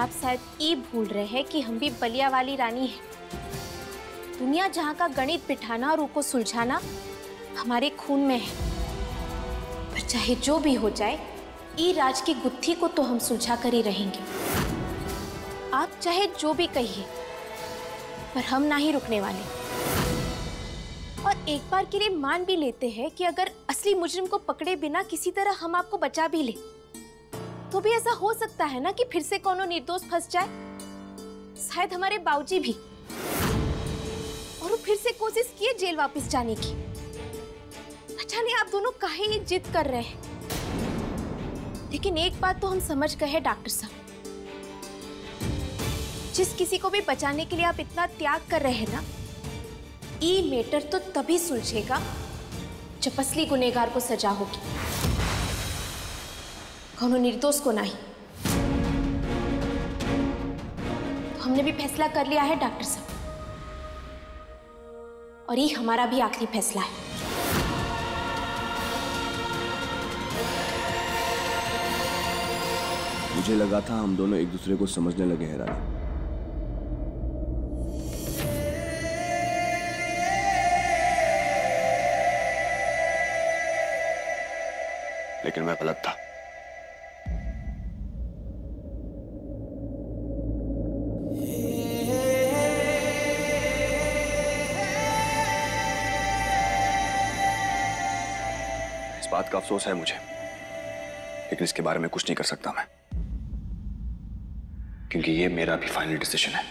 आप शायद ये भूल रहे हैं कि हम भी बलिया वाली रानी हैं। दुनिया जहाँ का गणित बिठाना और उनको सुलझाना हमारे खून में है। पर चाहे जो भी हो जाए ई राज की गुत्थी को तो हम सुलझा कर ही रहेंगे। आप चाहे जो भी कहिए, पर हम ना ही रुकने वाले। और एक बार के लिए मान भी लेते हैं कि अगर असली मुजरिम को पकड़े बिना किसी तरह हम आपको बचा भी ले। तो भी ऐसा हो सकता है ना कि फिर से कोनो निर्दोष फंस जाए? शायद हमारे बाबूजी भी। और वो फिर से कोशिश किए जेल वापस जाने की। अच्छा नहीं, आप दोनों काहे जिद कर रहे हैं? लेकिन एक बात तो हम समझ गए हैं, डॉक्टर साहब। जिस किसी को भी बचाने के लिए आप इतना त्याग कर रहे हैं ना ई मेटर तो तभी सुलझेगा जब असली गुनेगार को सजा होगी। कोनो निर्दोष को नहीं तो हमने भी फैसला कर लिया है डॉक्टर साहब। और ये हमारा भी आखिरी फैसला है। मुझे लगा था हम दोनों एक दूसरे को समझने लगे हैं रानी। लेकिन मैं गलत था। बात का अफसोस है मुझे। लेकिन इसके बारे में कुछ नहीं कर सकता मैं। क्योंकि ये मेरा भी फाइनल डिसीज़न है।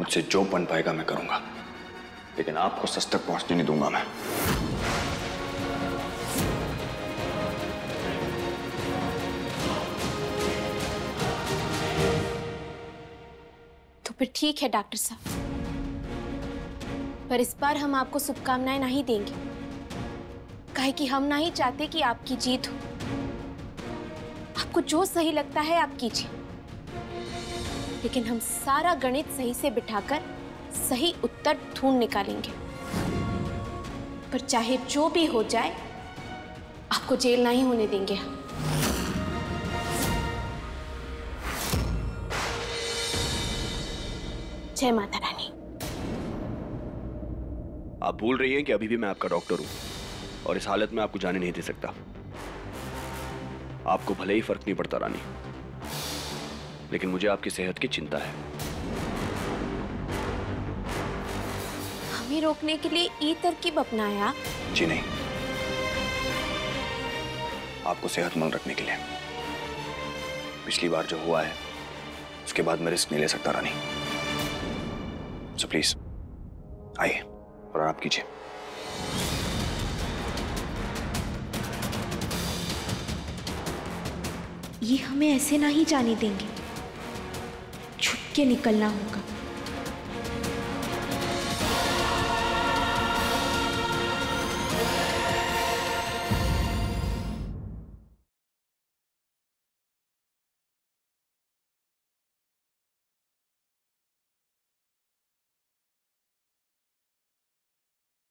मुझसे जो बन पाएगा मैं करूँगा। लेकिन आपको सच तक पहुँचने नहीं दूँगा मैं। तो फिर ठीक है, डॉक्टर साहब। पर इस बार हम आपको शुभकामनाएँ नहीं देंगे। काहे कि हम नहीं चाहते कि आपकी जीत हो। आपको जो सही लगता है, आप कीजिए। लेकिन हम सारा गणित सही से बिठाकर सही उत्तर ढूंढ निकालेंगे। पर चाहे जो भी हो जाए, आपको जेल नहीं होने देंगे जय माता रानी। आप भूल रही हैं कि अभी भी मैं आपका डॉक्टर हूँ। और इस हालत में आपको जाने नहीं दे सकता। आपको भले ही फ़र्क नहीं पड़ता रानी। लेकिन मुझे आपकी सेहत की चिंता है। हमें रोकने के लिए ई तरकीब अपनाया जी नहीं। आपको सेहतमंद रखने के लिए। पिछली बार जो हुआ है उसके बाद मैं रिस्क नहीं ले सकता रानी। सो प्लीज़ आइए और आराम कीजिए। ये हमें ऐसे ना ही जाने देंगे। छुप के निकलना होगा।